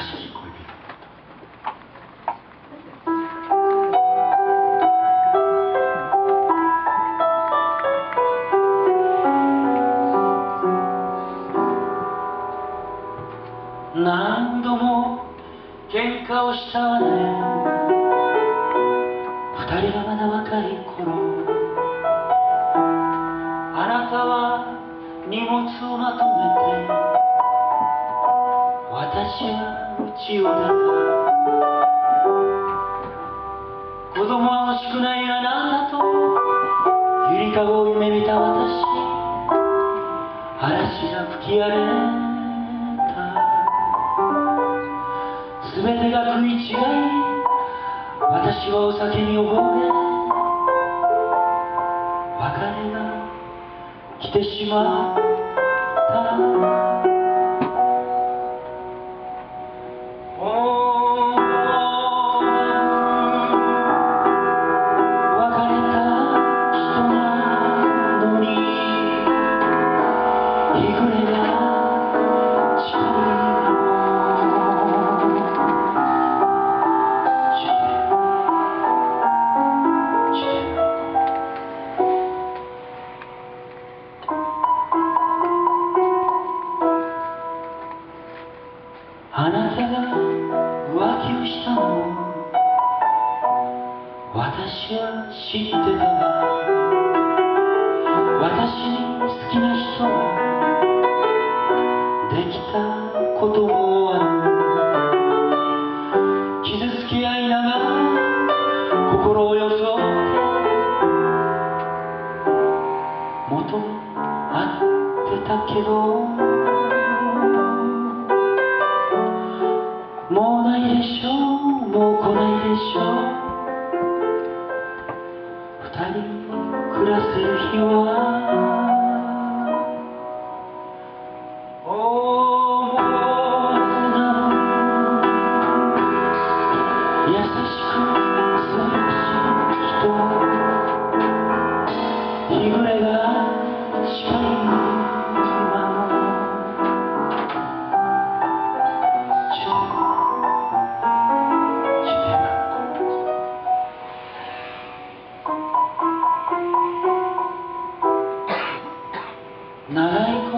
しい恋人何度も喧嘩をしたわね。二人がまだ若い頃。あなたは荷物をまとめて。私は家を出た子供は欲しくないがなんだとゆりかごを夢見た。私嵐が吹き荒れた。全てが食い違い私はお酒に溺れ別れが来てしまった。あなたが浮気をしたの私は知ってたわ私に好きな人ができたこともある。傷つき合いながら心を装って元にあってたけどもうないでしょう。もう来ないでしょう。二人暮らせる日は。優しく。night